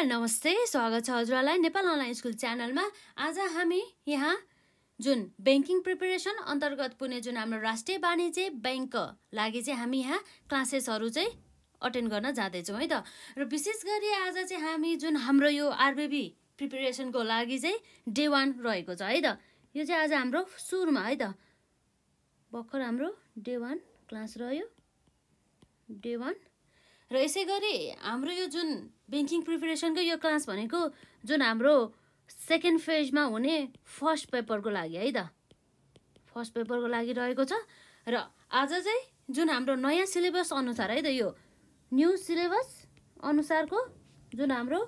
नमस्कार नमस्ते। स्वागत छ हजुरलाई नेपाल अनलाइन स्कुल च्यानलमा। आज हामी यहाँ जुन ब्याङ्किङ प्रिपेरेसन अन्तर्गत पुग्ने जुन हाम्रो राष्ट्रिय वाणिज्य ब्याङ्कको लागि चाहिँ हामी यहाँ क्लासेसहरू चाहिँ अटेन्ड गर्न जाँदैछौँ है त? र विशेष गरी आज चाहिँ हामी जुन हाम्रो यो आरबिबी प्रिपेरेसनको लागि चाहिँ डे वान रहेको छ है त? यो चाहिँ आज हाम्रो सुरुमा है त? भर्खर हाम्रो डे वान क्लास रह्यो। Day one. र यसै गरी हाम्रो यो जुन ब्याङ्किङ प्रिपेरेसनको यो क्लास भनेको जुन हाम्रो सेकेन्ड फेजमा हुने फर्स्ट पेपरको लागि है त। फर्स्ट पेपरको लागि रहेको छ र आज चाहिँ जुन हाम्रो नयाँ सिलेबस अनुसार है त यो न्यू सिलेबस अनुसारको जुन हाम्रो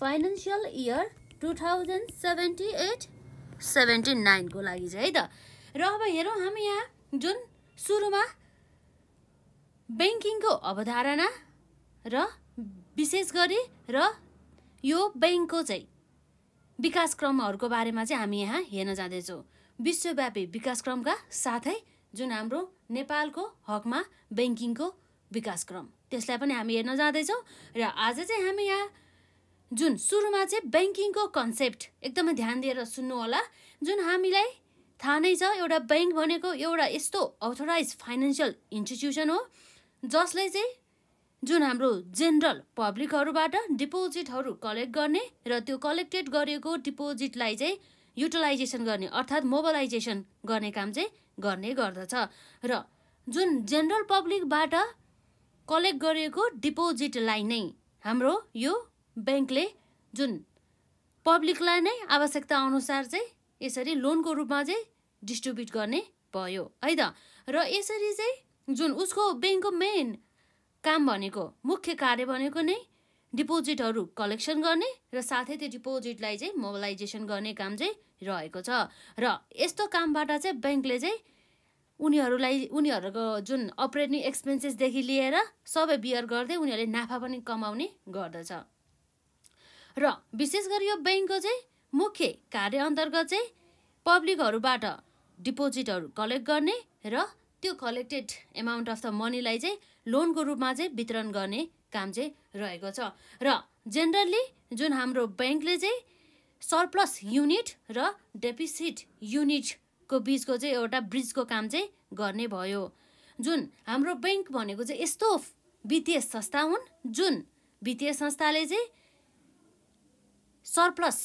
financial year two thousand seventy eight seventy नाइनको लागि चाहिँ है त। र अब हेरौँ हामी यहाँ जुन सुरुमा ब्याङ्किङको अवधारणा र विशेष गरी र यो ब्याङ्कको चाहिँ विकासक्रमहरूको बारेमा चाहिँ हामी यहाँ हेर्न जाँदैछौँ। विश्वव्यापी विकासक्रमका साथै जुन हाम्रो नेपालको हकमा ब्याङ्किङको विकासक्रम त्यसलाई पनि हामी हेर्न जाँदैछौँ र आज चाहिँ हामी यहाँ जुन सुरुमा चाहिँ ब्याङ्किङको कन्सेप्ट एकदमै ध्यान दिएर सुन्नु होला। जुन हामीलाई थाहा नै छ एउटा ब्याङ्क भनेको एउटा यस्तो अथोराइज फाइनेन्सियल इन्स्टिट्युसन हो जसले चाहिँ जुन हाम्रो जेनरल पब्लिकहरूबाट डिपोजिटहरू कलेक्ट गर्ने र त्यो कलेक्टेड गरेको डिपोजिटलाई चाहिँ युटिलाइजेसन गर्ने अर्थात् मोबलाइजेसन गर्ने काम चाहिँ गर्ने गर्दछ। र जुन जेनरल पब्लिकबाट कलेक्ट गरिएको डिपोजिटलाई नै हाम्रो यो ब्याङ्कले जुन पब्लिकलाई नै आवश्यकता अनुसार चाहिँ यसरी लोनको रूपमा चाहिँ डिस्ट्रिब्युट गर्ने भयो है त? र यसरी चाहिँ जुन उसको ब्याङ्कको मेन काम भनेको मुख्य कार्य भनेको नै डिपोजिटहरू कलेक्सन गर्ने र साथै त्यो डिपोजिटलाई चाहिँ मोबलाइजेसन गर्ने काम चाहिँ रहेको छ। र यस्तो कामबाट चाहिँ ब्याङ्कले चाहिँ उनीहरूलाई उनीहरूको जुन अपरेटिङ एक्सपेन्सेसदेखि लिएर सबै बियर गर्दै उनीहरूले नाफा पनि कमाउने गर्दछ। र विशेष गरी यो ब्याङ्कको चाहिँ मुख्य कार्य अन्तर्गत चाहिँ पब्लिकहरूबाट डिपोजिटहरू कलेक्ट गर्ने र त्यो कलेक्टेड एमाउन्ट अफ द मनीलाई चाहिँ लोनको रूपमा चाहिँ वितरण गर्ने काम चाहिँ रहेको छ। र जेनरली जुन हाम्रो ब्याङ्कले चाहिँ सरप्लस युनिट र डेपिसिट युनिटको बिचको चाहिँ एउटा ब्रिजको काम चाहिँ गर्ने भयो। जुन हाम्रो ब्याङ्क भनेको चाहिँ यस्तो वित्तीय संस्था हुन् जुन वित्तीय संस्थाले चाहिँ सरप्लस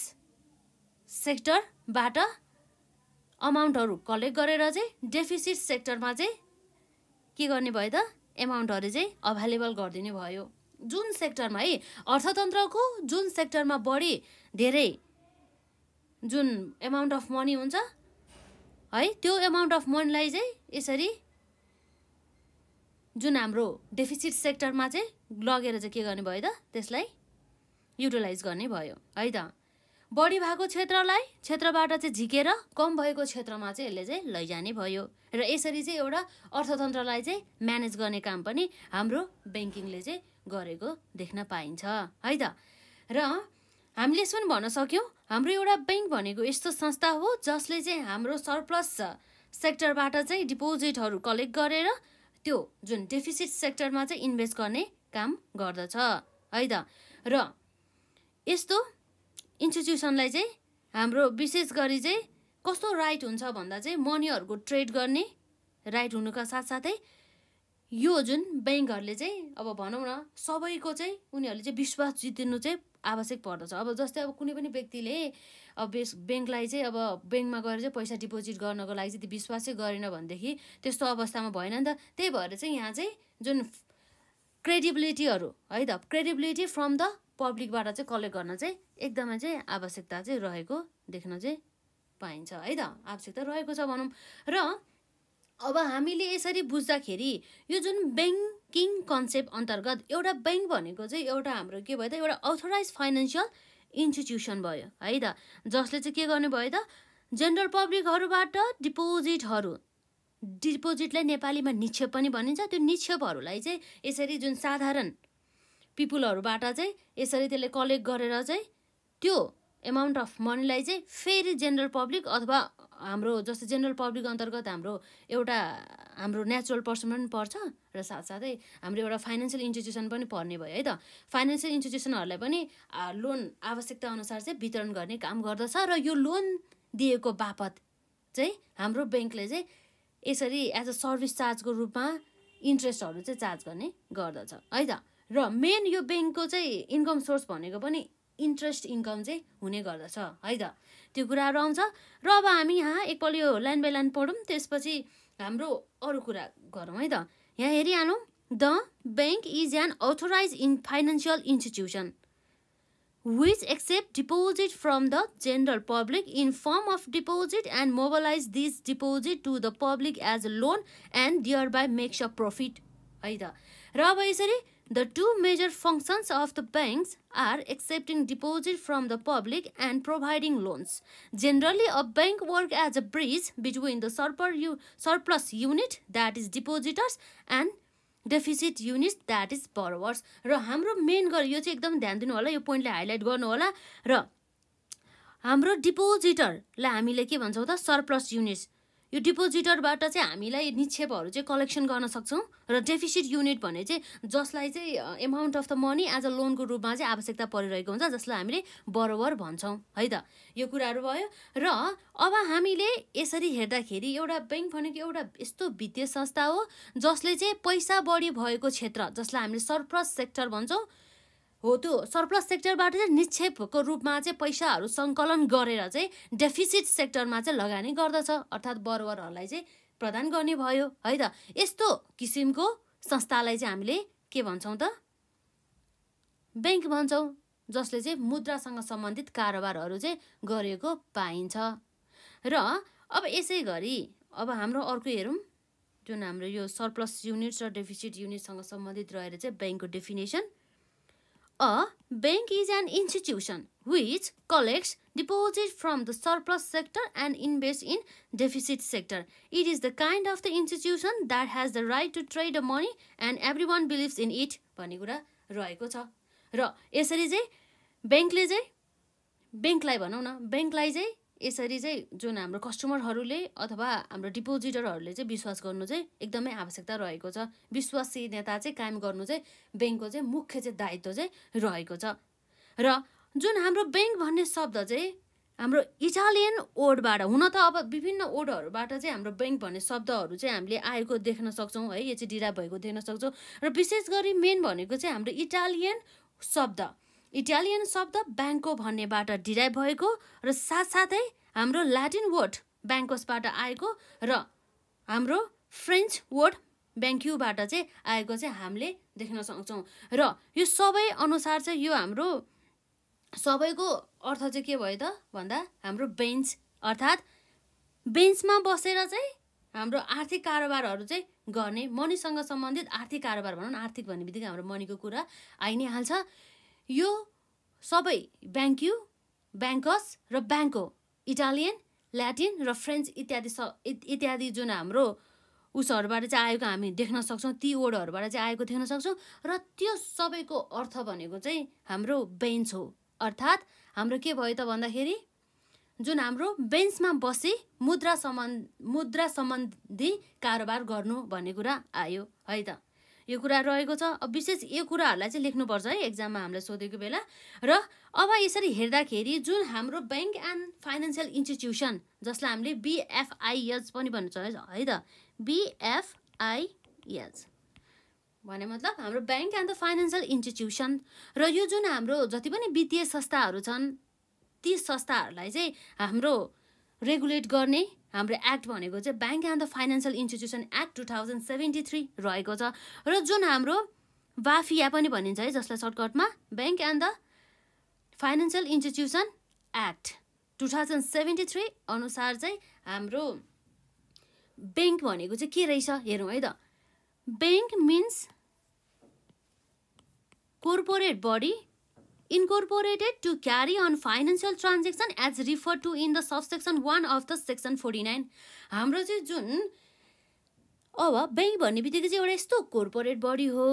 सेक्टरबाट अमाउन्टहरू कलेक्ट गरेर चाहिँ डेफिसिट सेक्टरमा चाहिँ के गर्ने भयो त? एमाउन्टहरू चाहिँ अभाइलेबल गरिदिने भयो। जुन सेक्टरमा है अर्थतन्त्रको जुन सेक्टरमा बढी धेरै जुन एमाउन्ट अफ मनी हुन्छ है त्यो एमाउन्ट अफ मनीलाई चाहिँ यसरी जुन हाम्रो डेफिसिट सेक्टरमा चाहिँ लगेर चाहिँ के गर्ने भयो त? त्यसलाई युटिलाइज गर्ने भयो है त? बढी भएको क्षेत्रलाई क्षेत्रबाट चाहिँ झिकेर कम भएको क्षेत्रमा चाहिँ यसले चाहिँ लैजाने भयो। र यसरी चाहिँ एउटा अर्थतन्त्रलाई चाहिँ म्यानेज गर्ने काम पनि हाम्रो ब्याङ्किङले चाहिँ गरेको देख्न पाइन्छ है त? र हामीले सुन भन्न सक्यौँ हाम्रो एउटा ब्याङ्क भनेको यस्तो संस्था हो जसले चाहिँ हाम्रो सरप्लस सेक्टरबाट चाहिँ डिपोजिटहरू कलेक्ट गरेर त्यो जुन डेफिसिट सेक्टरमा चाहिँ इन्भेस्ट गर्ने काम गर्दछ है त? र यस्तो इन्स्टिट्युसनलाई चाहिँ हाम्रो विशेष गरी चाहिँ कस्तो राइट हुन्छ भन्दा चाहिँ मनीहरूको ट्रेड गर्ने राइट हुनुका साथसाथै यो जुन ब्याङ्कहरूले चाहिँ अब भनौँ न सबैको चाहिँ उनीहरूले चाहिँ विश्वास जितिनु चाहिँ आवश्यक पर्दछ। अब जस्तै अब कुनै पनि व्यक्तिले अब बेस ब्याङ्कलाई चाहिँ अब ब्याङ्कमा गएर चाहिँ पैसा डिपोजिट गर्नको लागि चाहिँ त्यो विश्वास गरेन भनेदेखि त्यस्तो अवस्थामा भएन नि त। त्यही भएर चाहिँ यहाँ चाहिँ जुन क्रेडिबिलिटीहरू है त क्रेडिबिलिटी फ्रम द पब्लिकबाट चाहिँ कलेक्ट गर्न चाहिँ एकदमै चाहिँ आवश्यकता चाहिँ रहेको देख्न चाहिँ पाइन्छ है त? आवश्यकता रहेको छ भनौँ। र अब हामीले यसरी बुझ्दाखेरि यो जुन ब्याङ्किङ कन्सेप्ट अन्तर्गत एउटा ब्याङ्क भनेको चाहिँ एउटा हाम्रो के भयो त? एउटा अथोराइज फाइनेन्सियल इन्स्टिट्युसन भयो है त? जसले चाहिँ के गर्ने भयो त? जेनरल पब्लिकहरूबाट डिपोजिटहरू डिपोजिटलाई नेपालीमा निक्षेप पनि भनिन्छ। त्यो निक्षेपहरूलाई चाहिँ यसरी जुन साधारण पिपुलहरूबाट चाहिँ यसरी त्यसले कलेक्ट गरेर चाहिँ त्यो एमाउन्ट अफ मनीलाई चाहिँ फेरि जेनरल पब्लिक अथवा हाम्रो जस्तै जेनरल पब्लिक अन्तर्गत हाम्रो एउटा हाम्रो नेचुरल पर्सन पनि पर्छ र साथसाथै हाम्रो एउटा फाइनेन्सियल इन्स्टिट्युसन पनि पर्ने भयो है त? फाइनेन्सियल इन्स्टिट्युसनहरूलाई पनि लोन आवश्यकता अनुसार चाहिँ वितरण गर्ने काम गर्दछ र यो लोन दिएको बापत चाहिँ हाम्रो ब्याङ्कले चाहिँ यसरी एज अ सर्भिस चार्जको रूपमा इन्ट्रेस्टहरू चाहिँ चार्ज गर्ने गर्दछ है त? र मेन यो ब्याङ्कको चाहिँ इन्कम सोर्स भनेको पनि इन्ट्रेस्ट इन्कम चाहिँ हुने गर्दछ है त? त्यो कुराहरू आउँछ र अब हामी यहाँ एकपल्ट यो लाइन बाई लाइन पढौँ त्यसपछि हाम्रो अरू कुरा गरौँ है त? यहाँ हेरिहालौँ। The bank is an authorise in financial institution which accept deposit from the general public in form of deposit and mobilise this deposit to the public as a loan and thereby makes a profit है त? र अब यसरी The two major functions of the banks are accepting deposit from the public and providing loans. Generally, a bank work as a bridge between the surplus unit that is depositors and deficit unit that is borrowers र हाम्रो main गर यो चाहिँ एकदम ध्यान दिनु होला यो पोइन्टले हाइलाइट गर्नु होला र हाम्रो डिपोजिटरलाई हामीले के भन्छौँ त सरप्लस युनिट्स यो डिपोजिटरबाट चाहिँ हामीलाई निक्षेपहरू चाहिँ कलेक्सन गर्न सक्छौँ र डेफिसिट युनिट भने चाहिँ जसलाई चाहिँ amount of the money as a लोनको रूपमा चाहिँ आवश्यकता परिरहेको हुन्छ जसलाई हामीले बरोबर भन्छौँ है त? यो कुराहरू भयो। र अब हामीले यसरी हेर्दाखेरि एउटा ब्याङ्क भनेको एउटा यस्तो वित्तीय संस्था हो जसले चाहिँ पैसा बढी भएको क्षेत्र जसलाई हामीले सरप्लस सेक्टर भन्छौँ हो त्यो सरप्लस सेक्टरबाट चाहिँ निक्षेपको रूपमा चाहिँ पैसाहरू सङ्कलन गरेर चाहिँ डेफिसिट सेक्टरमा चाहिँ लगानी गर्दछ। अर्थात् बरुवरहरूलाई चाहिँ प्रदान गर्ने भयो है त? यस्तो किसिमको संस्थालाई चाहिँ हामीले के भन्छौँ त? ब्याङ्क भन्छौँ जसले चाहिँ मुद्रासँग सम्बन्धित कारोबारहरू चाहिँ गरेको पाइन्छ। र अब यसै गरी अब हाम्रो अर्को हेरौँ जुन हाम्रो यो सरप्लस युनिट्स र डेफिसिट युनिटसँग सम्बन्धित रहेर चाहिँ ब्याङ्कको definition A bank is an institution which collects deposits from the surplus sector and invests in deficit sector. It is the kind of the institution that has the right to trade the money and everyone believes in it भन्ने कुरा रहेको छ र यसरी चाहिँ ब्याङ्कले चाहिँ ब्याङ्कलाई भनौँ न ब्याङ्कलाई चाहिँ यसरी चाहिँ जुन हाम्रो कस्टमरहरूले अथवा हाम्रो डिपोजिटरहरूले चाहिँ विश्वास गर्नु चाहिँ एकदमै आवश्यकता रहेको छ। विश्वसनीयता चाहिँ कायम गर्नु चाहिँ ब्याङ्कको चाहिँ मुख्य चाहिँ दायित्व चाहिँ रहेको छ। र जुन हाम्रो ब्याङ्क भन्ने शब्द चाहिँ हाम्रो इटालियन ओडबाट हुन त अब विभिन्न ओडहरूबाट चाहिँ हाम्रो ब्याङ्क भन्ने शब्दहरू चाहिँ हामीले आएको देख्न सक्छौँ है यो चाहिँ डिराइभ भएको देख्न सक्छौँ। र विशेष गरी मेन भनेको चाहिँ हाम्रो इटालियन शब्द। इटालियन शब्द ब्याङ्को भन्नेबाट डिराइभ भएको र साथसाथै हाम्रो ल्याटिन वर्ड ब्याङ्कोसबाट आएको र हाम्रो फ्रेन्च वर्ड ब्याङ्क्युबाट चाहिँ आएको चाहिँ हामीले देख्न सक्छौँ। र यो सबै अनुसार चाहिँ यो हाम्रो सबैको अर्थ चाहिँ के भयो त? भन्दा हाम्रो बेन्च अर्थात् बेन्चमा बसेर चाहिँ हाम्रो आर्थिक कारोबारहरू चाहिँ गर्ने मनीसँग सम्बन्धित आर्थिक कारोबार भनौँ न आर्थिक भन्ने बित्तिकै हाम्रो मनीको कुरा आइ नै हाल्छ। यो सबै ब्याङ्क्यु ब्याङ्कस र ब्याङ्को इटालियन ल्याटिन र फ्रेन्च इत्यादि स इत्यादि जुन हाम्रो उसहरूबाट चाहिँ आएको हामी देख्न सक्छौँ ती वर्डहरूबाट चाहिँ आएको देख्न सक्छौँ र त्यो सबैको अर्थ भनेको चाहिँ हाम्रो बेन्च हो। अर्थात् हाम्रो के भयो त भन्दाखेरि जुन हाम्रो बेन्चमा बसी मुद्रा सम्बन्ध मुद्रा सम्बन्धी कारोबार गर्नु भन्ने कुरा आयो है त? यो कुरा रहेको छ। अब विशेष यो कुराहरूलाई चाहिँ लेख्नुपर्छ है एक्जाममा हामीलाई सोधेको बेला। र अब यसरी हेर्दाखेरि जुन हाम्रो ब्याङ्क एन्ड फाइनेन्सियल इन्स्टिट्युसन जसलाई हामीले बिएफआइएच पनि भन्छ है त? बिएफआइएच भने मतलब हाम्रो bank and the financial institution र यो जुन हाम्रो जति पनि वित्तीय संस्थाहरू छन् ती संस्थाहरूलाई चाहिँ हाम्रो रेगुलेट गर्ने हाम्रो एक्ट भनेको चाहिँ bank and the financial institution act two thousand seventy three रहेको छ र जुन हाम्रो बाफिया पनि भनिन्छ है जसलाई सर्टकटमा bank and the financial institution act two thousand seventy three अनुसार चाहिँ हाम्रो ब्याङ्क भनेको चाहिँ के रहेछ हेरौँ है त। Bank means corporate body incorporated to carry on financial transaction as referred to in the subsection 1 of the section 49 हाम्रो चाहिँ जुन अब ब्याङ्क भन्ने बित्तिकै चाहिँ एउटा यस्तो कोर्पोरेट बडी हो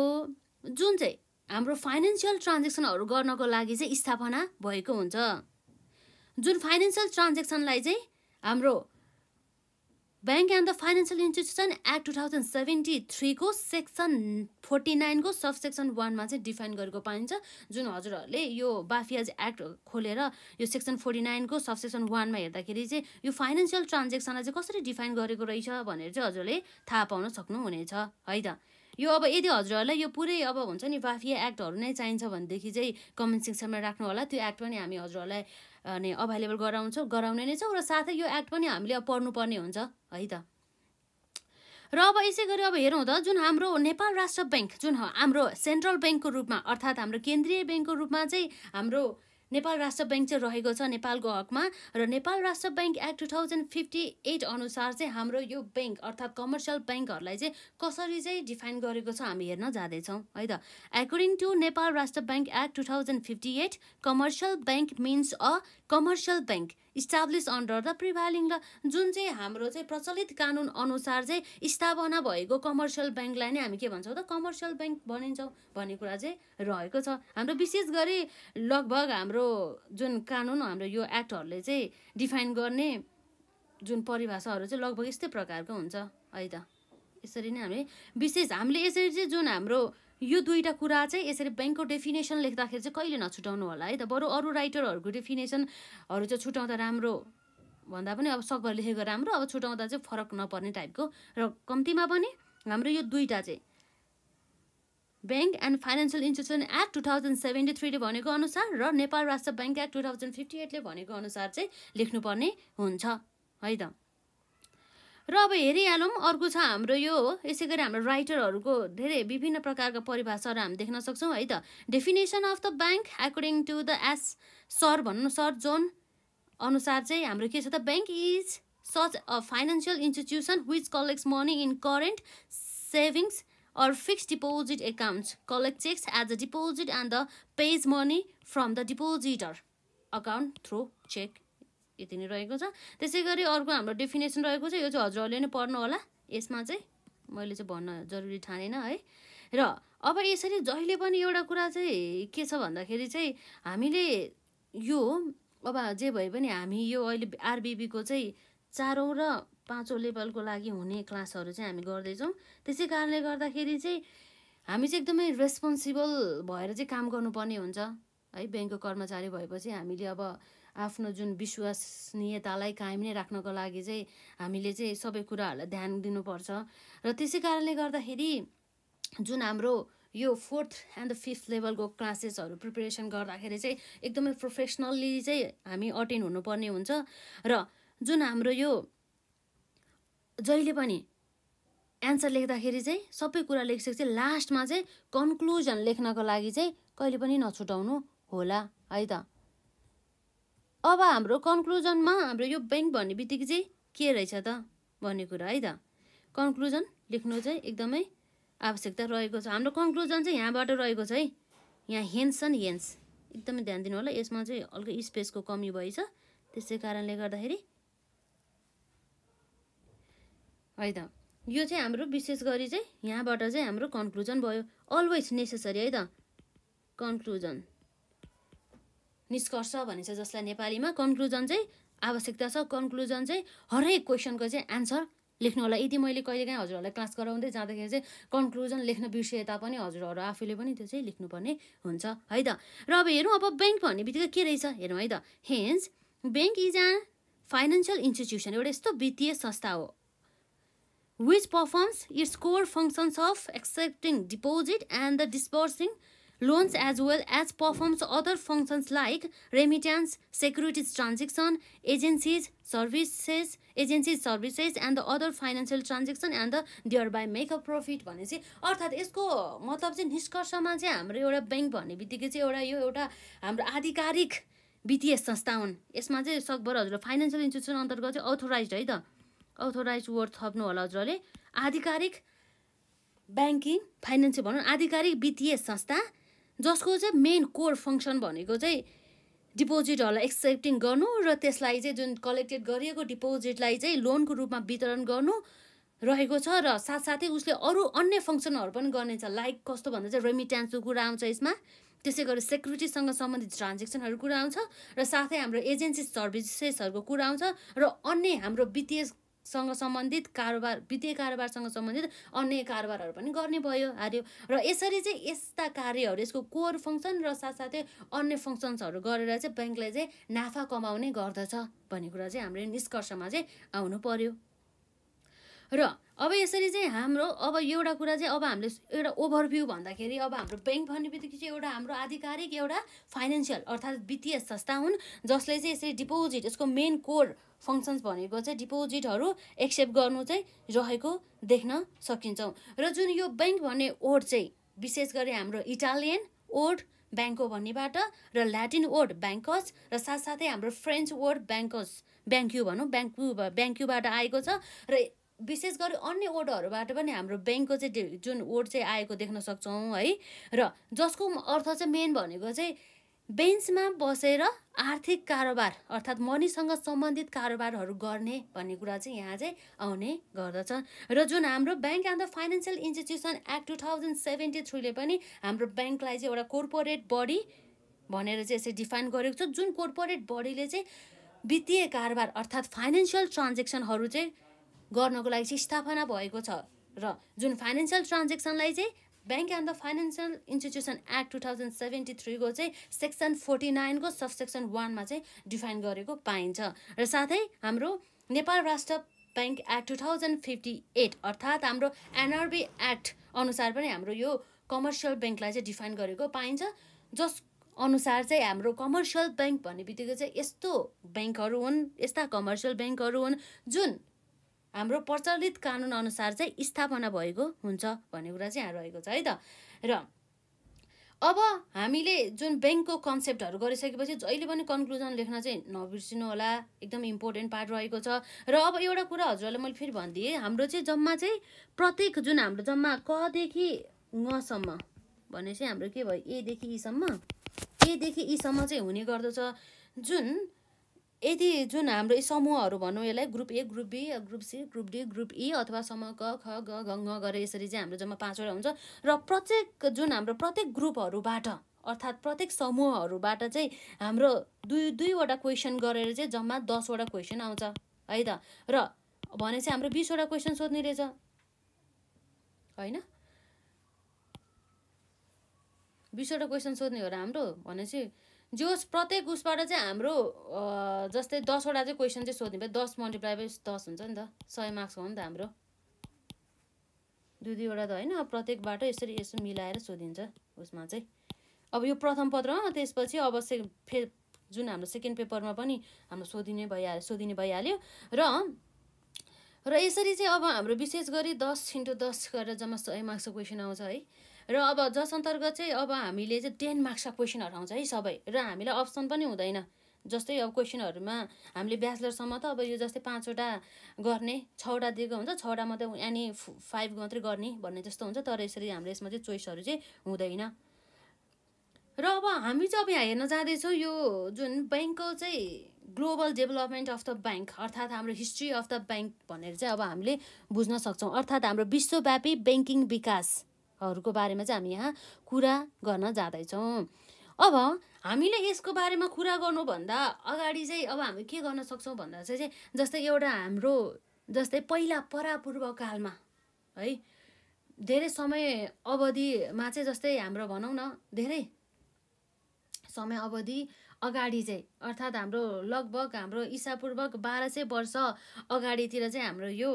जुन चाहिँ हाम्रो फाइनेन्सियल ट्रान्जेक्सनहरू गर्नको लागि चाहिँ स्थापना भएको हुन्छ। जुन फाइनेन्सियल ट्रान्जेक्सनलाई चाहिँ हाम्रो bank and the financial institution act two thousand seventy थ्रीको section forty नाइनको सब सेक्सन वानमा चाहिँ डिफाइन गरेको पाइन्छ। जुन हजुरहरूले यो बाफियाज एक्ट खोलेर यो सेक्सन फोर्टी नाइनको सब सेक्सन वानमा हेर्दाखेरि चाहिँ यो फाइनेन्सियल ट्रान्जेक्सनलाई चाहिँ कसरी डिफाइन गरेको रहेछ भनेर चाहिँ हजुरले थाहा पाउन सक्नुहुनेछ है त? यो अब यदि हजुरहरूलाई यो पुरै अब हुन्छ नि बाफिया एक्टहरू नै चाहिन्छ भनेदेखि चाहिँ कमेन्ट सेक्सनमा राख्नु होला त्यो एक्ट पनि हामी हजुरहरूलाई अनि अभाइलेबल गराउँछौँ गराउने नै छौँ र साथै यो एक्ट पनि हामीले अब पढ्नुपर्ने हुन्छ है त? र अब यसै गरी अब हेरौँ त जुन हाम्रो नेपाल राष्ट्र ब्याङ्क जुन हाम्रो सेन्ट्रल ब्याङ्कको रूपमा अर्थात् हाम्रो केन्द्रीय ब्याङ्कको रूपमा चाहिँ हाम्रो नेपाल राष्ट्र ब्याङ्क चाहिँ रहेको छ नेपालको हकमा र Nepal Rastra Bank act two thousand fifty eight अनुसार चाहिँ हाम्रो यो ब्याङ्क अर्थात् कमर्सियल ब्याङ्कहरूलाई चाहिँ कसरी चाहिँ डिफाइन गरेको छ हामी हेर्न जाँदैछौँ है त? According to Nepal Rastra Bank act two thousand fifty eight commercial bank means a commercial bank. Establish under the prevailing law जुन चाहिँ हाम्रो चाहिँ प्रचलित कानुन अनुसार चाहिँ स्थापना भएको कमर्सियल ब्याङ्कलाई नै हामी के भन्छौँ त कमर्सियल ब्याङ्क भनिन्छौँ भन्ने कुरा चाहिँ रहेको छ। हाम्रो विशेष गरी लगभग हाम्रो जुन कानुन हाम्रो यो एक्टहरूले चाहिँ डिफाइन गर्ने जुन परिभाषाहरू चाहिँ लगभग यस्तै प्रकारको हुन्छ। है त। यसरी नै हामी विशेष हामीले यसरी चाहिँ जुन हाम्रो यो दुईवटा कुरा चाहिँ यसरी ब्याङ्कको डेफिनेसन लेख्दाखेरि चाहिँ कहिले नछुटाउनु होला है त? बरु अरू राइटरहरूको डेफिनेसनहरू चाहिँ छुटाउँदा राम्रो भन्दा पनि अब सकभर लेखेको राम्रो अब छुटाउँदा चाहिँ फरक नपर्ने टाइपको। र कम्तीमा पनि हाम्रो यो दुईवटा चाहिँ bank and financial institution act two thousand seventy थ्रीले भनेको अनुसार र Nepal Rastra bank act two thousand fifty एटले भनेको अनुसार चाहिँ लेख्नुपर्ने हुन्छ। है त? र अब हेरिहालौँ अर्को छ हाम्रो यो यसै गरी हाम्रो राइटरहरूको धेरै विभिन्न प्रकारका परिभाषाहरू हामी देख्न सक्छौँ है त। Definition of the bank according to the S sir भन्नु सर जोन अनुसार चाहिँ हाम्रो के छ त? Bank is such a financial institution which collects money in current savings or fix deposit account collect cheques as a deposit and the pays money from the depositor account through cheque यति नै रहेको छ। त्यसै गरी अर्को हाम्रो definition रहेको छ यो चाहिँ हजुरहरूले नै पढ्नु होला। यसमा चाहिँ मैले चाहिँ भन्न जरुरी ठानेन है। र अब यसरी जहिले पनि एउटा कुरा चाहिँ के छ भन्दाखेरि चाहिँ हामीले यो अब जे भए पनि हामी यो अहिले आरबिबीको चाहिँ चारौँ र पाँचौँ लेभलको लागि हुने क्लासहरू चाहिँ हामी गर्दैछौँ। त्यसै कारणले गर्दाखेरि चाहिँ हामी चाहिँ एकदमै रेस्पोन्सिबल भएर चाहिँ काम गर्नुपर्ने हुन्छ। है ब्याङ्कको कर्मचारी भएपछि हामीले अब आफ्नो जुन विश्वसनीयतालाई कायम नै राख्नको लागि चाहिँ हामीले चाहिँ सबै कुराहरूलाई ध्यान दिनुपर्छ। र त्यसै कारणले गर्दाखेरि जुन हाम्रो यो फोर्थ एन्ड द फिफ्थ लेभलको क्लासेसहरू प्रिपेरेसन गर्दाखेरि चाहिँ एकदमै प्रोफेसनल्ली चाहिँ हामी अटेन्ड हुनुपर्ने हुन्छ। र जुन हाम्रो यो जहिले पनि एन्सर लेख्दाखेरि चाहिँ सबै कुरा लेखिसकेपछि लास्टमा चाहिँ कन्क्लुजन लेख्नको लागि चाहिँ कहिले पनि नछुटाउनु होला है त? अब हाम्रो कन्क्लुजनमा हाम्रो यो ब्याङ्क भन्ने बित्तिकै चाहिँ के रहेछ त भन्ने कुरा है त। कन्क्लुजन लेख्नु चाहिँ एकदमै आवश्यकता रहेको छ। हाम्रो कन्क्लुजन चाहिँ यहाँबाट रहेको छ है। यहाँ हेन्स छ नि हेन्स एकदमै ध्यान दिनु होला। यसमा चाहिँ अलिक स्पेसको कमी भएछ। त्यसै कारणले गर्दाखेरि है त। यो चाहिँ हाम्रो विशेष गरी चाहिँ यहाँबाट चाहिँ हाम्रो कन्क्लुजन भयो। अलवेज नेसेसरी है त। कन्क्लुजन निष्कर्ष भनिन्छ जसलाई नेपालीमा कन्क्लुजन चाहिँ आवश्यकता छ। कन्क्लुजन चाहिँ हरेक क्वेसनको चाहिँ एन्सर लेख्नु होला। यदि मैले कहिलेकाहीँ हजुरहरूलाई क्लास गराउँदै जाँदाखेरि चाहिँ कन्क्लुजन लेख्न बिर्सिए तापनि हजुरहरू आफूले पनि त्यो चाहिँ लेख्नुपर्ने हुन्छ है त? र अब हेरौँ अब ब्याङ्क भन्ने बित्तिकै के रहेछ? हेरौँ है त? Hence bank is a financial institution एउटा यस्तो वित्तीय संस्था हो which performs its core functions of accepting deposit and the dispersing loans as well as performs other functions like remittance, securities transaction, agencies, services, agencies services and the other financial transaction and the thereby make a profit भनेपछि अर्थात् यसको मतलब चाहिँ निष्कर्षमा चाहिँ हाम्रो एउटा bank भन्ने बित्तिकै चाहिँ एउटा यो एउटा हाम्रो आधिकारिक वित्तीय संस्था हुन्। यसमा चाहिँ सकभर हजुरले फाइनेन्सियल इन्स्टिट्युसन अन्तर्गत चाहिँ अथोराइज है त। अथोराइज वर्ड थप्नु होला हजुरले आधिकारिक ब्याङ्किङ फाइनेन्सियल भनौँ आधिकारिक वित्तीय संस्था जसको चाहिँ मेन कोर फङ्सन भनेको चाहिँ डिपोजिटहरूलाई एक्सेप्टिङ गर्नु र त्यसलाई चाहिँ जुन कलेक्टेड गरिएको डिपोजिटलाई चाहिँ लोनको रूपमा वितरण गर्नु रहेको छ र साथसाथै उसले अरू अन्य फङ्सनहरू पनि गर्नेछ लाइक कस्तो भन्दा चाहिँ रेमिट्यान्सको कुरा आउँछ यसमा। त्यसै गरी सेक्युरिटीसँग सम्बन्धित ट्रान्जेक्सनहरू कुरा आउँछ र साथै हाम्रो एजेन्सी सर्भिसेसहरूको कुरा आउँछ र अन्य हाम्रो वित्तीय सँग सम्बन्धित कारोबार वित्तीय कारोबारसँग सम्बन्धित अन्य कारोबारहरू पनि गर्ने भयो हार्यो। र यसरी चाहिँ यस्ता कार्यहरू यसको कोर फङ्सन र साथसाथै अन्य फङ्सन्सहरू गरेर चाहिँ ब्याङ्कले चाहिँ नाफा कमाउने गर्दछ भन्ने कुरा चाहिँ हाम्रो निष्कर्षमा चाहिँ आउनु पर्यो। र अब यसरी चाहिँ हाम्रो अब एउटा कुरा चाहिँ अब हामीले एउटा ओभरभ्यू भन्दाखेरि अब हाम्रो ब्याङ्क भन्ने बित्तिकै चाहिँ एउटा हाम्रो आधिकारिक एउटा फाइनेन्सियल अर्थात् वित्तीय संस्था हुन् जसले चाहिँ यसरी डिपोजिट यसको मेन कोर फङ्सन्स भनेको चाहिँ डिपोजिटहरू एक्सेप्ट गर्नु चाहिँ रहेको देख्न सकिन्छौँ। र जुन यो ब्याङ्क भन्ने ओड चाहिँ विशेष गरी हाम्रो इटालियन ओड ब्याङ्को भन्नेबाट र ल्याटिन ओड ब्याङ्कस र साथसाथै हाम्रो फ्रेन्च ओड ब्याङ्कस ब्याङ्क्यु भनौँ ब्याङ्क्यु ब्याङ्क्युबाट आएको छ र विशेष गरी अन्य ओडहरूबाट पनि हाम्रो ब्याङ्कको चाहिँ जुन ओड चाहिँ आएको देख्न सक्छौँ है। र जसको अर्थ चाहिँ मेन भनेको चाहिँ बेन्चमा बसेर आर्थिक कारोबार अर्थात् मनीसँग सम्बन्धित कारोबारहरू गर्ने भन्ने कुरा चाहिँ यहाँ चाहिँ आउने गर्दछ। र जुन हाम्रो bank and the financial institution act two thousand seventy थ्रीले पनि हाम्रो ब्याङ्कलाई चाहिँ एउटा कोर्पोरेट बडी भनेर चाहिँ यसरी डिफाइन गरेको छ। जुन कोर्पोरेट बडीले चाहिँ वित्तीय कारोबार अर्थात् फाइनेन्सियल ट्रान्जेक्सनहरू चाहिँ गर्नको लागि चाहिँ स्थापना भएको छ। र जुन फाइनेन्सियल ट्रान्जेक्सनलाई चाहिँ bank and the financial institution act two thousand seventy थ्रीको चाहिँ सेक्सन फोर्टी नाइनको सब सेक्सन वानमा चाहिँ डिफाइन गरेको पाइन्छ। र साथै हाम्रो Nepal Rastra bank act two thousand fifty eight अर्थात् हाम्रो एनआरबी एक्ट अनुसार पनि हाम्रो यो कमर्सियल ब्याङ्कलाई चाहिँ डिफाइन गरेको पाइन्छ। जस अनुसार चाहिँ हाम्रो कमर्सियल ब्याङ्क भन्ने बित्तिकै चाहिँ यस्तो ब्याङ्कहरू हुन् यस्ता कमर्सियल ब्याङ्कहरू हुन् जुन हाम्रो प्रचलित कानुन अनुसार चाहिँ स्थापना भएको हुन्छ भन्ने कुरा चाहिँ यहाँ रहेको छ है त? र अब हामीले जुन ब्याङ्कको कन्सेप्टहरू गरिसकेपछि जहिले पनि कन्क्लुजन लेख्न चाहिँ नबिर्सिनु होला एकदम इम्पोर्टेन्ट पार्ट रहेको छ। र अब एउटा कुरा हजुरहरूलाई मैले फेरि भनिदिएँ हाम्रो चाहिँ जम्मा चाहिँ प्रत्येक जुन हाम्रो जम्मा कदेखि ngसम्म भने चाहिँ हाम्रो के भयो? एदेखि ईसम्म? एदेखि ईसम्म चाहिँ हुने गर्दछ। जुन यदि जुन हाम्रो समूहहरू भनौँ यसलाई group A group B group C group D group E अथवा समूह क ख ग घ ङ गरेर यसरी चाहिँ हाम्रो जम्मा पाँचवटा हुन्छ र प्रत्येक जुन हाम्रो प्रत्येक ग्रुपहरूबाट अर्थात् प्रत्येक समूहहरूबाट चाहिँ हाम्रो दुई दुईवटा क्वेसन गरेर चाहिँ जम्मा दसवटा क्वेसन आउँछ है त? र भने चाहिँ हाम्रो बिसवटा क्वेसन सोध्ने रहेछ होइन? बिसवटा क्वेसन सोध्ने हो र हाम्रो भनेपछि जोस् प्रत्येक उसबाट चाहिँ हाम्रो जस्तै दसवटा चाहिँ क्वेसन चाहिँ सोध्ने भयो दस मल्टिप्लाई बाई दस हुन्छ नि त। सय मार्क्स हो नि त हाम्रो। दुई दुईवटा त होइन प्रत्येकबाट यसरी यसो मिलाएर सोधिन्छ उसमा चाहिँ। अब यो प्रथम पत्रमा त्यसपछि अब से फे जुन हाम्रो सेकेन्ड पेपरमा पनि हाम्रो सोधिने भइहाल्यो सोधिने भइहाल्यो। र र यसरी चाहिँ अब हाम्रो विशेष गरी दस इन्टु दस गरेर जम्मा सय मार्क्सको क्वेसन आउँछ है। र अब जस अन्तर्गत चाहिँ अब हामीले चाहिँ टेन मार्क्सका क्वेसनहरू आउँछ है सबै र हामीलाई अप्सन पनि हुँदैन। जस्तै अब क्वेसनहरूमा हामीले ब्याचलरसम्म त अब यो जस्तै पाँचवटा गर्ने छवटा दिएको हुन्छ छवटा मात्रै एनी फाइभ मात्रै गर्ने भन्ने जस्तो हुन्छ तर यसरी हाम्रो यसमा चाहिँ चोइसहरू चाहिँ हुँदैन। र अब हामी चाहिँ अब यहाँ हेर्न जाँदैछौँ यो जुन ब्याङ्कको चाहिँ global development of the bank अर्थात् हाम्रो हिस्ट्री अफ द ब्याङ्क भनेर चाहिँ अब हामीले बुझ्न सक्छौँ। अर्थात् हाम्रो विश्वव्यापी ब्याङ्किङ विकास। हरूको बारेमा चाहिँ हामी यहाँ कुरा गर्न जाँदैछौँ। अब हामीले यसको बारेमा कुरा गर्नुभन्दा अगाडि चाहिँ अब हामी के गर्न सक्छौँ भन्दा चाहिँ जस्तै एउटा हाम्रो जस्तै पहिला परापूर्व कालमा है धेरै समय अवधिमा चाहिँ जस्तै हाम्रो भनौँ न धेरै समय अवधि अगाडि चाहिँ अर्थात् हाम्रो लगभग हाम्रो इसापूर्वक बाह्र सय वर्ष अगाडितिर चाहिँ हाम्रो यो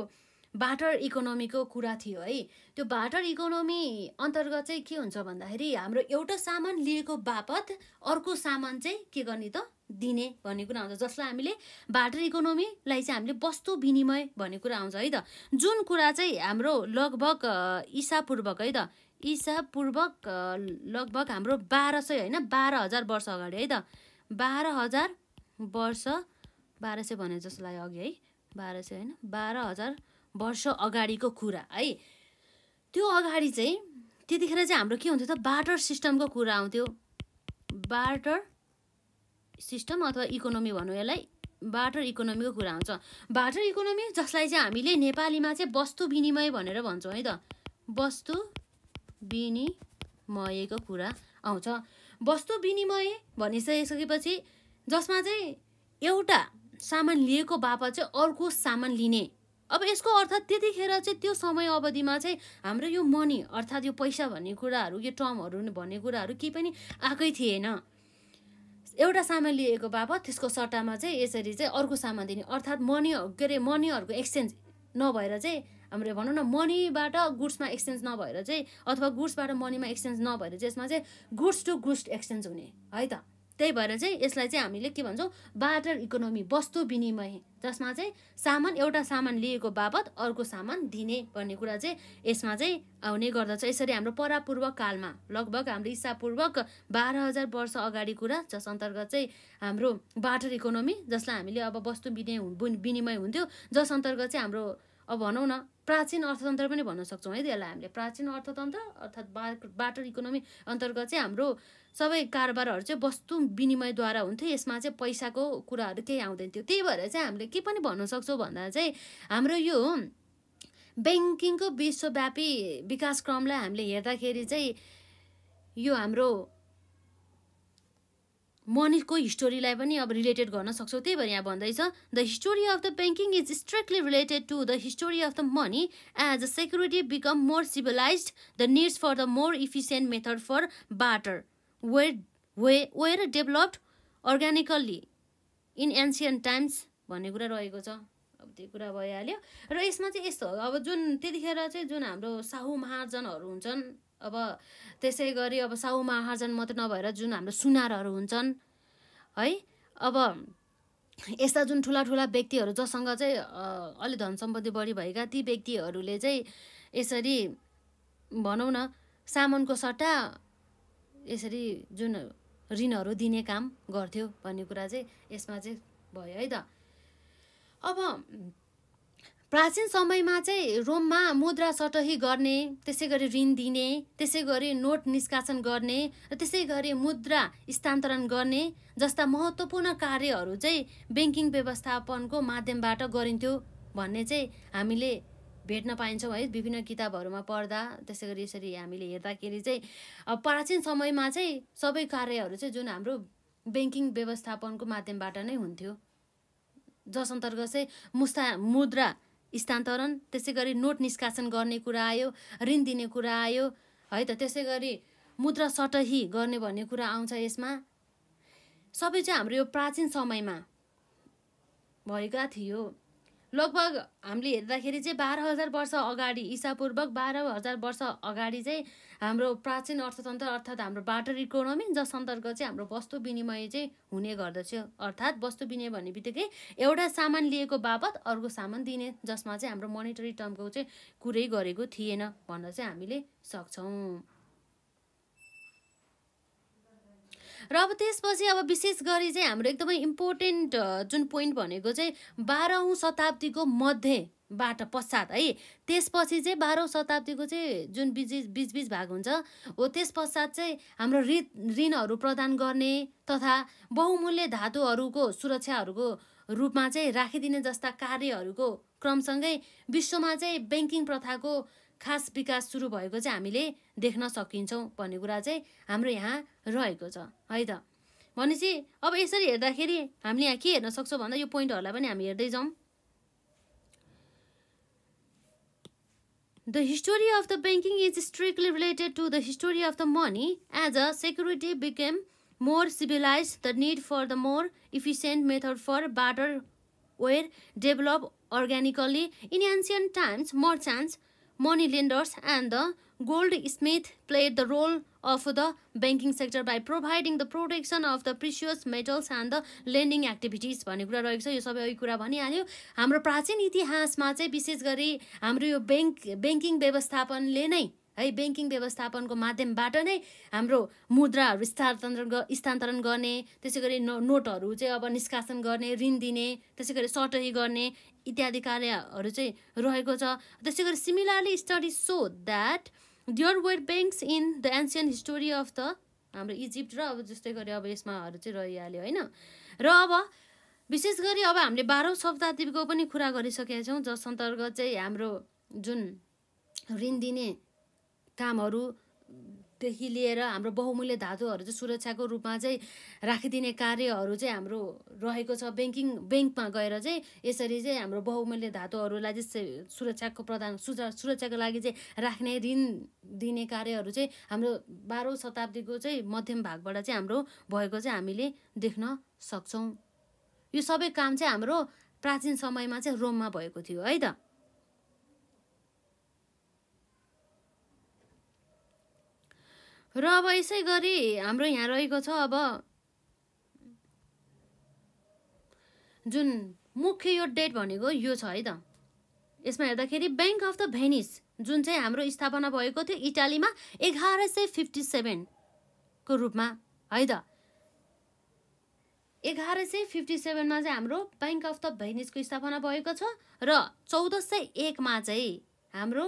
बाटर इकोनोमीको कुरा थियो है। त्यो बाटर इकोनोमी अन्तर्गत चाहिँ के हुन्छ भन्दाखेरि हाम्रो एउटा सामान लिएको बापत अर्को सामान चाहिँ के गर्ने त? दिने भन्ने कुरा आउँछ जसलाई हामीले बाटर इकोनोमीलाई चाहिँ हामीले वस्तु विनिमय भन्ने कुरा आउँछ है त। जुन कुरा चाहिँ हाम्रो लगभग इसापूर्वक है त इसापूर्वक लगभग हाम्रो बाह्र सय होइन बाह्र हजार वर्ष अगाडि है त। बाह्र हजार वर्ष बाह्र सय भने जस्तो अघि है बाह्र सय होइन बाह्र हजार वर्ष अगाडिको कुरा है? त्यो अगाडि चाहिँ त्यतिखेर चाहिँ हाम्रो के हुन्थ्यो त? बाटर सिस्टमको कुरा आउँथ्यो। बाटर सिस्टम अथवा इकोनोमी भनौँ यसलाई। बाटर इकोनोमीको कुरा आउँछ। बाटर इकोनोमी जसलाई चाहिँ हामीले नेपालीमा चाहिँ वस्तु विनिमय भनेर भन्छौँ है त। वस्तु विनिमयको कुरा आउँछ। वस्तु विनिमय भनिसकिसकेपछि जसमा चाहिँ एउटा सामान लिएको बापत चाहिँ अर्को सामान लिने अब यसको अर्थ त्यतिखेर चाहिँ त्यो समय अवधिमा चाहिँ हाम्रो यो मनी अर्थात् यो पैसा भन्ने कुराहरू यो टर्महरू भन्ने कुराहरू केही पनि आएकै थिएन। एउटा सामान लिएको बापत त्यसको सट्टामा चाहिँ यसरी चाहिँ अर्को सामान दिने अर्थात् मनी के अरे मनीहरूको एक्सचेन्ज नभएर चाहिँ हाम्रो भनौँ न मनीबाट गुड्समा एक्सचेन्ज नभएर चाहिँ अथवा गुड्सबाट मनीमा एक्सचेन्ज नभएर चाहिँ यसमा चाहिँ गुड्स टु गुड्स एक्सचेन्ज हुने है त? त्यही भएर चाहिँ यसलाई चाहिँ हामीले के भन्छौँ बाटर इकोनोमी वस्तु विनिमय जसमा चाहिँ सामान एउटा सामान लिएको बापत अर्को सामान दिने भन्ने कुरा चाहिँ यसमा चाहिँ आउने गर्दछ। यसरी हाम्रो परापूर्व कालमा लगभग हाम्रो इसापूर्वक बाह्र हजार वर्ष अगाडि कुरा जस अन्तर्गत चाहिँ हाम्रो बाटर इकोनोमी जसलाई हामीले अब वस्तु विनिमय विनिमय हुन्थ्यो जस अन्तर्गत चाहिँ हाम्रो अब भनौँ न प्राचीन अर्थतन्त्र पनि भन्न सक्छौँ है त्यसलाई हामीले। प्राचीन अर्थतन्त्र अर्थात् बा बाटर इकोनोमी अन्तर्गत चाहिँ हाम्रो सबै कारोबारहरू चाहिँ वस्तु विनिमयद्वारा हुन्थ्यो। यसमा चाहिँ पैसाको कुराहरू केही आउँदैन थियो। त्यही भएर चाहिँ हामीले के पनि भन्न सक्छौँ भन्दा चाहिँ हाम्रो यो ब्याङ्किङको विश्वव्यापी विकासक्रमलाई हामीले हेर्दाखेरि चाहिँ यो हाम्रो मनीको हिस्टोरीलाई पनि अब रिलेटेड गर्न सक्छौँ। त्यही भएर यहाँ भन्दैछ the history of the banking is strictly related to the history of the money as a security become more civilize the needs for the more efficient method for barter way way were developed organically in ancient times भन्ने कुरा रहेको छ। अब त्यो कुरा भइहाल्यो। र यसमा चाहिँ यस्तो अब जुन त्यतिखेर चाहिँ जुन हाम्रो साहु महाजनहरू हुन्छन् अब त्यसै गरी अब साहु महाजन मात्रै नभएर जुन हाम्रो सुनारहरू हुन्छन् है अब यस्ता जुन ठुला ठुला व्यक्तिहरू जससँग चाहिँ अलि धन सम्पत्ति बढी भएका ती व्यक्तिहरूले चाहिँ यसरी भनौँ न सामानको सट्टा यसरी जुन ऋणहरू दिने काम गर्थ्यो भन्ने कुरा चाहिँ यसमा चाहिँ भयो है त। अब प्राचीन समयमा चाहिँ रोममा मुद्रा सटही गर्ने त्यसै गरी ऋण दिने त्यसै गरी नोट निष्कासन गर्ने र त्यसै गरी मुद्रा स्थानान्तरण गर्ने जस्ता महत्त्वपूर्ण कार्यहरू चाहिँ ब्याङ्किङ व्यवस्थापनको माध्यमबाट गरिन्थ्यो भन्ने चाहिँ हामीले भेट्न पाइन्छौँ है विभिन्न किताबहरूमा पढ्दा। त्यसै गरी यसरी हामीले हेर्दाखेरि चाहिँ अब प्राचीन समयमा चाहिँ सबै कार्यहरू चाहिँ जुन हाम्रो ब्याङ्किङ व्यवस्थापनको माध्यमबाट नै हुन्थ्यो। जस अन्तर्गत चाहिँ मुस्ता मुद्रा स्थानान्तरण त्यसै गरी नोट निष्कासन गर्ने कुरा आयो ऋण दिने कुरा आयो है त त्यसै गरी मुद्रा सटही गर्ने भन्ने कुरा आउँछ यसमा। सबै चाहिँ हाम्रो यो प्राचीन समयमा भएका थियो। लगभग हामीले हेर्दाखेरि चाहिँ बाह्र हजार वर्ष अगाडि इसापूर्वक बाह्र हजार वर्ष अगाडि चाहिँ हाम्रो प्राचीन अर्थतन्त्र अर्थात् हाम्रो बाटर इकोनोमी जस अन्तर्गत चाहिँ हाम्रो वस्तु विनिमय चाहिँ हुने गर्दछ अर्थात् वस्तु विनिमय भन्ने बित्तिकै एउटा सामान लिएको बापत अर्को सामान दिने जसमा चाहिँ हाम्रो मोनिटरी टर्मको चाहिँ कुरै गरेको थिएन भन्न चाहिँ हामीले सक्छौँ। र अब त्यसपछि अब विशेष गरी चाहिँ हाम्रो एकदमै इम्पोर्टेन्ट जुन पोइन्ट भनेको चाहिँ बाह्रौँ शताब्दीको मध्येबाट पश्चात है। त्यसपछि चाहिँ बाह्रौँ शताब्दीको चाहिँ जुन बिच बिचबिच भाग हुन्छ हो त्यस पश्चात चाहिँ हाम्रो ऋण ऋणहरू प्रदान गर्ने तथा बहुमूल्य धातुहरूको सुरक्षाहरूको रूपमा चाहिँ राखिदिने जस्ता कार्यहरूको क्रमसँगै विश्वमा चाहिँ ब्याङ्किङ प्रथाको खास विकास सुरु भएको चाहिँ हामीले देख्न सकिन्छौँ भन्ने कुरा चाहिँ हाम्रो यहाँ रहेको छ है त? भनेपछि अब यसरी हेर्दाखेरि हामीले यहाँ के हेर्न सक्छौँ भन्दा यो पोइन्टहरूलाई पनि हामी हेर्दै जाउँ। The history of the banking is strictly related to the history of the money as a security became more civilize the need for the more efficient method for barter were develop organically in ancient times merchants money lenders and the goldsmith played the role of the banking sector by providing the protection of the precious metals and the lending activities भन्ने कुरा रहेको छ। यो सबै कुरा भनिहाल्यो। हाम्रो प्राचीन इतिहासमा चाहिँ विशेष गरी हाम्रो यो ब्याङ्क ब्याङ्किङ व्यवस्थापनले नै है ब्याङ्किङ व्यवस्थापनको माध्यमबाट नै हाम्रो मुद्राहरू स्थानान्तरण स्थानान्तरण गर्ने त्यसै गरी नो नोटहरू चाहिँ अब निष्कासन गर्ने ऋण दिने त्यसै गरी सटही गर्ने इत्यादि कार्यहरू चाहिँ रहेको छ। त्यसै गरी similarly study so that there were banks in the ancient history of the हाम्रो इजिप्ट र अब जस्तै गरी अब यसमाहरू चाहिँ रहिहाल्यो होइन। र अब विशेष गरी अब हामीले बाह्रौँ शताब्दीको पनि कुरा गरिसकेका छौँ जस अन्तर्गत चाहिँ हाम्रो जुन ऋण दिने कामहरू देखि लिएर हाम्रो बहुमूल्य धातुहरू चाहिँ सुरक्षाको रूपमा चाहिँ राखिदिने कार्यहरू चाहिँ हाम्रो रहेको छ। ब्याङ्किङ ब्याङ्कमा गएर चाहिँ यसरी चाहिँ हाम्रो बहुमूल्य धातुहरूलाई चाहिँ सुरक्षाको प्रदान सुरक्षाको लागि चाहिँ राख्ने ऋण दिने कार्यहरू चाहिँ हाम्रो बाह्रौँ शताब्दीको चाहिँ मध्यम भागबाट चाहिँ हाम्रो भएको चाहिँ हामीले देख्न सक्छौँ। यो सबै काम चाहिँ हाम्रो प्राचीन समयमा चाहिँ रोममा भएको थियो है त? र अब यसै गरी हाम्रो यहाँ रहेको छ अब जुन मुख्य यो डेट भनेको यो छ है त। यसमा हेर्दाखेरि ब्याङ्क अफ द भेनिस जुन चाहिँ हाम्रो स्थापना भएको थियो इटालीमा एघार सय फिफ्टी सेभेनको रूपमा है त। एघार सय फिफ्टी सेभेनमा चाहिँ हाम्रो ब्याङ्क अफ द भेनिसको स्थापना भएको छ र चौध सय एकमा चाहिँ हाम्रो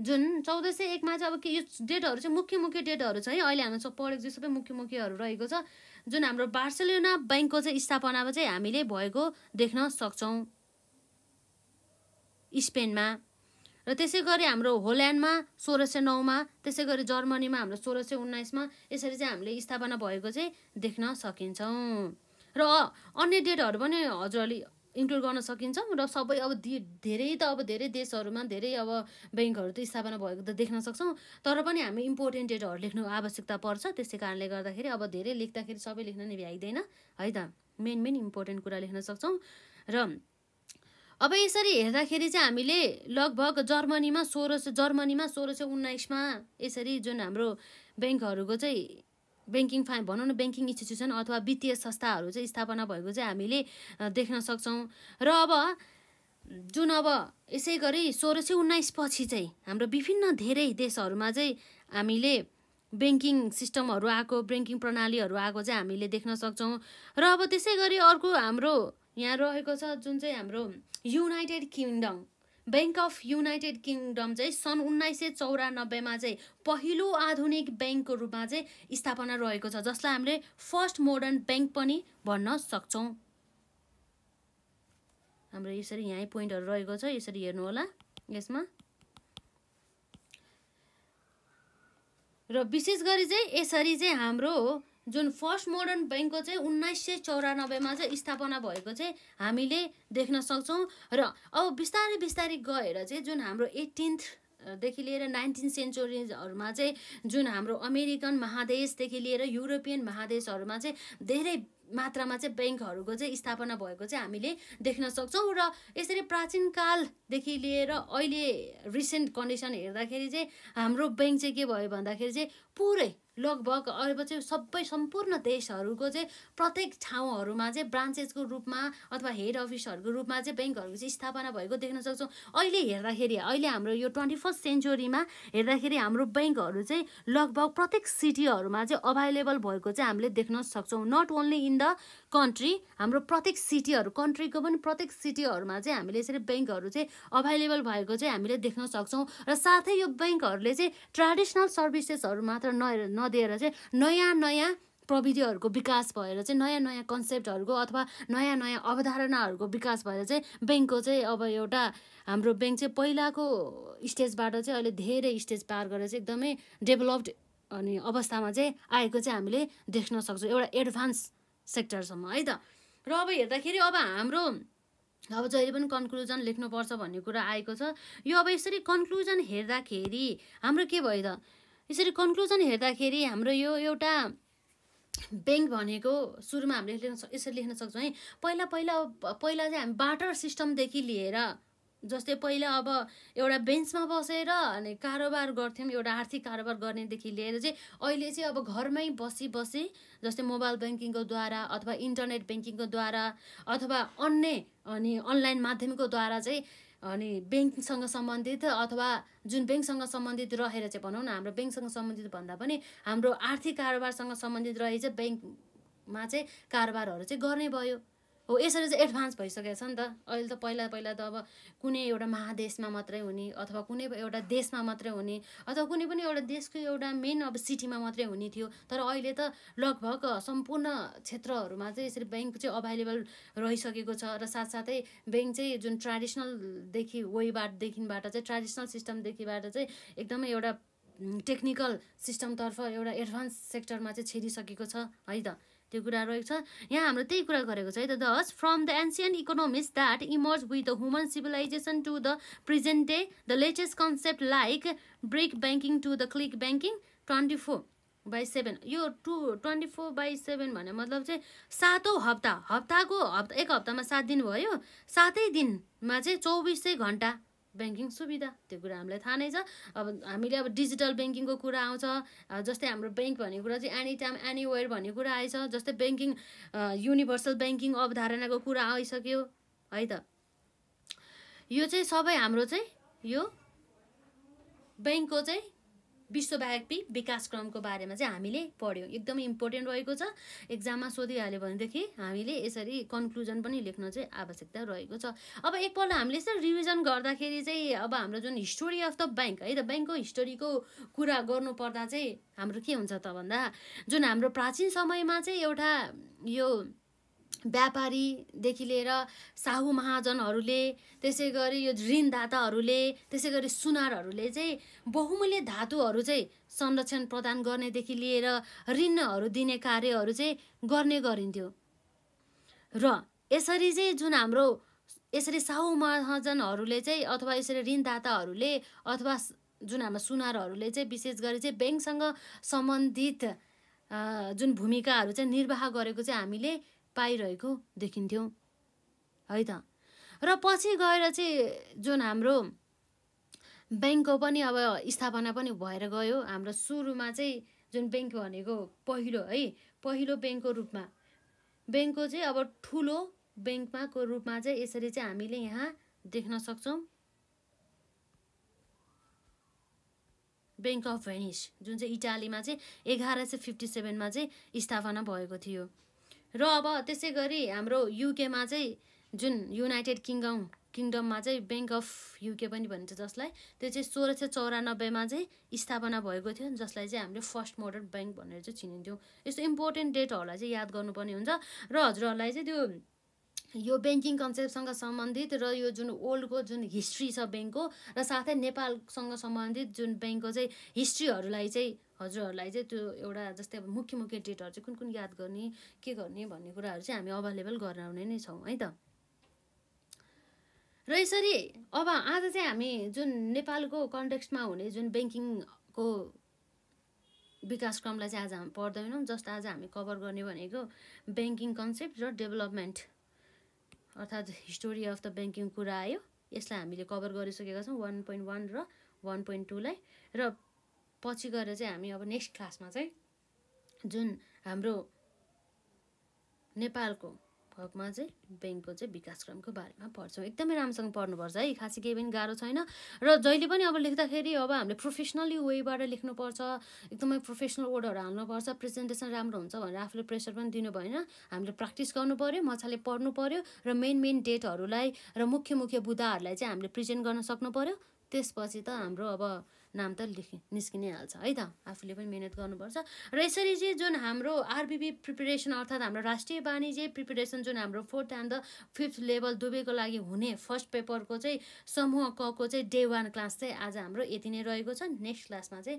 जुन चौध सय एकमा चाहिँ अब के यो डेटहरू चाहिँ मुख्य मुख्य डेटहरू छ है। अहिले हाम्रो सब पढेको चाहिँ सबै मुख्य मुख्यहरू रहेको छ। जुन हाम्रो बार्सेलोना ब्याङ्कको चाहिँ स्थापनामा चाहिँ हामीले भएको देख्न सक्छौँ। स्पेनमा। र त्यसै गरी हाम्रो होल्यान्डमा सोह्र सय नौमा त्यसै गरी जर्मनीमा हाम्रो सोह्र सय उन्नाइसमा यसरी चाहिँ हामीले स्थापना भएको चाहिँ देख्न सकिन्छौँ। र अन्य डेटहरू पनि हजुरहरूले इन्क्लुड गर्न सकिन्छ र सबै अब धेरै त अब धेरै देशहरूमा धेरै अब ब्याङ्कहरू त स्थापना भएको त देख्न सक्छौँ। तर पनि हामी इम्पोर्टेन्ट डेटहरू लेख्नु आवश्यकता पर्छ। त्यसै कारणले गर्दाखेरि अब धेरै लेख्दाखेरि सबै लेख्न नै भ्याइँदैन है त? मेन मेन इम्पोर्टेन्ट कुरा लेख्न सक्छौँ। र अब यसरी हेर्दाखेरि चाहिँ हामीले लगभग जर्मनीमा सोह्र सय जर्मनीमा सोह्र सय उन्नाइसमा यसरी जुन हाम्रो ब्याङ्कहरूको चाहिँ ब्याङ्किङ फा भनौँ न ब्याङ्किङ इन्स्टिट्युसन अथवा वित्तीय संस्थाहरू चाहिँ स्थापना भएको चाहिँ हामीले देख्न सक्छौँ। र अब जुन अब यसै गरी सोह्र सय उन्नाइस पछि चाहिँ हाम्रो विभिन्न धेरै देशहरूमा चाहिँ हामीले ब्याङ्किङ सिस्टमहरू आएको ब्याङ्किङ प्रणालीहरू आएको चाहिँ हामीले देख्न सक्छौँ। र अब त्यसै गरी अर्को हाम्रो यहाँ रहेको छ जुन चाहिँ हाम्रो United Kingdom. Bank of United Kingdom चाहिँ सन् उन्नाइस सय चौरानब्बेमा चाहिँ पहिलो आधुनिक ब्याङ्कको रूपमा चाहिँ स्थापना रहेको छ जसलाई हामीले फर्स्ट मोडर्न ब्याङ्क पनि भन्न सक्छौँ। हाम्रो यसरी यहीँ पोइन्टहरू रहेको छ यसरी हेर्नु होला यसमा। र विशेष गरी चाहिँ यसरी चाहिँ हाम्रो जुन फर्स्ट मोडर्न ब्याङ्कको चाहिँ उन्नाइस सय चौरानब्बेमा चाहिँ स्थापना भएको चाहिँ हामीले देख्न सक्छौँ र अब बिस्तारै बिस्तारै गएर चाहिँ जुन हाम्रो एटिन्थ देखि लिएर नाइन्टिन सेन्चुरिजहरूमा चाहिँ जुन हाम्रो अमेरिकन महादेशदेखि लिएर युरोपियन महादेशहरूमा चाहिँ धेरै मात्रामा चाहिँ ब्याङ्कहरूको चाहिँ स्थापना भएको चाहिँ हामीले देख्न सक्छौँ र यसरी प्राचीन कालदेखि लिएर अहिले रिसेन्ट कन्डिसन हेर्दाखेरि चाहिँ हाम्रो ब्याङ्क चाहिँ के भयो भन्दाखेरि चाहिँ पुरै लगभग अब चाहिँ सबै सम्पूर्ण देशहरूको चाहिँ प्रत्येक ठाउँहरूमा चाहिँ ब्रान्चेसको रूपमा अथवा हेड अफिसहरूको रूपमा चाहिँ ब्याङ्कहरूको चाहिँ स्थापना भएको देख्न सक्छौँ। अहिले हेर्दाखेरि अहिले हाम्रो यो ट्वेन्टी फर्स्ट सेन्चुरीमा हेर्दाखेरि हाम्रो ब्याङ्कहरू चाहिँ लगभग प्रत्येक सिटीहरूमा चाहिँ अभाइलेबल भएको चाहिँ हामीले देख्न सक्छौँ। Not only in the country हाम्रो प्रत्येक सिटीहरू कन्ट्रीको पनि प्रत्येक सिटीहरूमा चाहिँ हामीले यसरी ब्याङ्कहरू चाहिँ अभाइलेबल भएको चाहिँ हामीले देख्न सक्छौँ। र साथै यो ब्याङ्कहरूले चाहिँ ट्रेडिसनल सर्भिसेसहरू मात्र न नदिएर चाहिँ नयाँ नयाँ प्रविधिहरूको विकास भएर चाहिँ नयाँ नयाँ कन्सेप्टहरूको अथवा नयाँ नयाँ अवधारणाहरूको विकास भएर चाहिँ ब्याङ्कको चाहिँ अब एउटा हाम्रो ब्याङ्क चाहिँ पहिलाको स्टेजबाट चाहिँ अहिले धेरै स्टेज पार गरेर चाहिँ एकदमै डेभलप्ड अनि अवस्थामा चाहिँ आएको चाहिँ हामीले देख्न सक्छौँ। एउटा एडभान्स सेक्टरसम्म है त? र अब हेर्दाखेरि अब हाम्रो अब जहिले पनि कन्क्लुजन लेख्नुपर्छ भन्ने कुरा आएको छ। यो अब यसरी कन्क्लुजन हेर्दाखेरि हाम्रो के भयो त? यसरी कन्क्लुजन हेर्दाखेरि हाम्रो यो एउटा ब्याङ्क भनेको सुरुमा हामीले लेख्न यसरी लेख्न सक्छौँ है। पहिला पहिला पहिला चाहिँ हामी बाटर सिस्टमदेखि लिएर जस्तै पहिला अब एउटा बेन्चमा बसेर अनि कारोबार गर्थ्यौँ एउटा आर्थिक कारोबार गर्नेदेखि लिएर चाहिँ अहिले चाहिँ अब घरमै बसी बसी जस्तै मोबाइल ब्याङ्किङको द्वारा अथवा इन्टरनेट ब्याङ्किङको द्वारा अथवा अन्य अनि अनलाइन माध्यमको द्वारा चाहिँ अनि ब्याङ्कसँग सम्बन्धित अथवा जुन ब्याङ्कसँग सम्बन्धित रहेर चाहिँ भनौँ न हाम्रो ब्याङ्कसँग सम्बन्धित भन्दा पनि हाम्रो आर्थिक कारोबारसँग सम्बन्धित रहे चाहिँ ब्याङ्कमा चाहिँ कारोबारहरू चाहिँ गर्ने भयो। हो यसरी चाहिँ एडभान्स भइसकेको छ नि त। अहिले त पहिला पहिला त अब कुनै एउटा महादेशमा मात्रै हुने अथवा कुनै एउटा देशमा मात्रै हुने अथवा कुनै पनि एउटा देशको एउटा मेन अब सिटीमा मात्रै हुने थियो। तर अहिले त लगभग सम्पूर्ण क्षेत्रहरूमा चाहिँ यसरी ब्याङ्क चाहिँ अभाइलेबल रहिसकेको छ र साथसाथै ब्याङ्क चाहिँ जुन ट्रेडिसनलदेखि वेबाटदेखिबाट चाहिँ ट्रेडिसनल सिस्टमदेखिबाट चाहिँ एकदमै एउटा टेक्निकल सिस्टमतर्फ एउटा एडभान्स सेक्टरमा चाहिँ छिरिसकेको छ है त? त्यो कुरा रहेको छ। यहाँ हाम्रो त्यही कुरा गरेको छ है त दस। From the ancient economics that emerge with the human civilization to the present day the latest concept like brick banking to the click banking twenty four by seven यो to twenty four by seven भन्ने मतलब चाहिँ सातौँ हप्ता। हप्ताको हप्ता एक हप्तामा सात दिन भयो। सातै दिनमा चाहिँ चौबिसै घन्टा ब्याङ्किङ सुविधा त्यो कुरा हामीलाई थाहा नै छ। अब हामीले अब डिजिटल ब्याङ्किङको कुरा आउँछ जस्तै हाम्रो ब्याङ्क भन्ने कुरा चाहिँ एनी टाइम एनिवेयर भन्ने कुरा आएछ जस्तै ब्याङ्किङ युनिभर्सल ब्याङ्किङ अवधारणाको कुरा आइसक्यो है त? यो चाहिँ सबै हाम्रो चाहिँ यो ब्याङ्कको चाहिँ विश्वव्यापी विकासक्रमको बारेमा चाहिँ हामीले पढ्यौँ। एकदमै इम्पोर्टेन्ट रहेको छ। एक्जाममा सोधिहाल्यो भनेदेखि हामीले यसरी कन्क्लुजन पनि लेख्न चाहिँ आवश्यकता रहेको छ। अब एकपल्ट हामीले यसरी रिभिजन गर्दाखेरि चाहिँ अब हाम्रो जुन हिस्टोरी अफ द ब्याङ्क है त ब्याङ्कको हिस्टोरीको कुरा गर्नुपर्दा चाहिँ हाम्रो के हुन्छ त भन्दा जुन हाम्रो प्राचीन समयमा चाहिँ एउटा यो व्यापारीदेखि लिएर साहु महाजनहरूले त्यसै गरी यो ऋणदाताहरूले त्यसै गरी सुनारहरूले चाहिँ बहुमूल्य धातुहरू चाहिँ संरक्षण प्रदान गर्नेदेखि लिएर ऋणहरू दिने कार्यहरू चाहिँ गर्ने गरिन्थ्यो। र यसरी चाहिँ जुन हाम्रो यसरी साहु महाजनहरूले चाहिँ अथवा यसरी ऋणदाताहरूले अथवा जुन हाम्रो सुनारहरूले चाहिँ विशेष गरी चाहिँ ब्याङ्कसँग सम्बन्धित जुन भूमिकाहरू चाहिँ निर्वाह गरेको चाहिँ हामीले पाइरहेको देखिन्थ्यौँ। है त? र पछि गएर चाहिँ जुन हाम्रो ब्याङ्कको पनि अब स्थापना पनि भएर गयो हाम्रो सुरुमा चाहिँ जुन ब्याङ्क भनेको पहिलो है पहिलो ब्याङ्कको रूपमा। ब्याङ्कको चाहिँ अब ठुलो ब्याङ्कमा को रूपमा चाहिँ यसरी चाहिँ हामीले यहाँ देख्न सक्छौँ। ब्याङ्क अफ भेनिस जुन चाहिँ इटालीमा चाहिँ एघार सय फिफ्टी सेभेनमा चाहिँ स्थापना भएको थियो। र अब त्यसै गरी हाम्रो युकेमा चाहिँ जुन युनाइटेड किङडम किङडममा चाहिँ ब्याङ्क अफ युके पनि भनिन्छ जसलाई त्यो चाहिँ सोह्र सय चौरानब्बेमा चाहिँ स्थापना भएको थियो जसलाई चाहिँ हामीले फर्स्ट मोडर्न ब्याङ्क भनेर चाहिँ चिनिन्थ्यौँ। यस्तो इम्पोर्टेन्ट डेटहरूलाई चाहिँ याद गर्नुपर्ने हुन्छ। र हजुरहरूलाई चाहिँ त्यो यो ब्याङ्किङ कन्सेप्टसँग सम्बन्धित र यो जुन ओल्डको जुन हिस्ट्री छ ब्याङ्कको र साथै नेपालसँग सम्बन्धित जुन ब्याङ्कको चाहिँ हिस्ट्रीहरूलाई चाहिँ हजुरहरूलाई चाहिँ त्यो एउटा जस्तै अब मुख्य मुख्य डेटहरू चाहिँ कुन कुन याद गर्ने के गर्ने भन्ने कुराहरू चाहिँ हामी अभाइलेबल गराउने नै छौँ है त। र यसरी अब आज चाहिँ हामी जुन नेपालको कन्टेक्स्टमा हुने जुन ब्याङ्किङको विकासक्रमलाई चाहिँ आज हामी पढ्दैनौँ जस्ट आज हामी कभर गर्ने भनेको ब्याङ्किङ कन्सेप्ट र डेभलपमेन्ट अर्थात् हिस्टोरी अफ द ब्याङ्किङ कुरा आयो। यसलाई हामीले कभर गरिसकेका छौँ वान पोइन्ट वान र वान पोइन्ट टूलाई। र पछि गएर चाहिँ हामी अब नेक्स्ट क्लासमा चाहिँ जुन हाम्रो नेपालको हकमा चाहिँ ब्याङ्कको चाहिँ विकासक्रमको बारेमा पढ्छौँ। एकदमै राम्रोसँग पढ्नुपर्छ है खासै केही पनि गाह्रो छैन। र जहिले पनि अब लेख्दाखेरि अब हामीले प्रोफेसनली वेबाट लेख्नुपर्छ एकदमै प्रोफेसनल वर्डहरू हाल्नुपर्छ प्रेजेन्टेसन राम्रो हुन्छ भनेर आफूले प्रेसर पनि दिनु भएन। हामीले प्र्याक्टिस गर्नु पऱ्यो मजाले पढ्नु पऱ्यो र मेन मेन डेटहरूलाई र मुख्य मुख्य बुदाहरूलाई चाहिँ हामीले प्रेजेन्ट गर्न सक्नु पऱ्यो त्यसपछि त हाम्रो अब नाम त लेखि निस्किनै हाल्छ है त? आफूले पनि मिहिनेत गर्नुपर्छ। र यसरी चाहिँ जुन हाम्रो आरबिबी प्रिपेरेसन अर्थात् हाम्रो राष्ट्रिय वाणिज्य प्रिपेरेसन जुन हाम्रो fourth and the fifth level दुवैको लागि हुने फर्स्ट पेपरको चाहिँ समूह कको चाहिँ डे वान क्लास चाहिँ आज हाम्रो यति नै रहेको छ। नेक्स्ट क्लासमा चाहिँ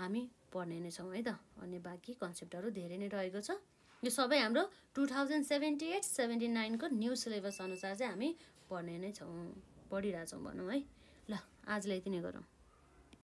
हामी पढ्ने नै छौँ है त? अन्य बाँकी कन्सेप्टहरू धेरै नै रहेको छ। यो सबै हाम्रो two thousand seventy eight seventy नाइनको new syllabus अनुसार चाहिँ हामी पढ्ने नै छौँ पढिरहेछौँ भनौँ है? ल आजलाई यति नै गरौँ।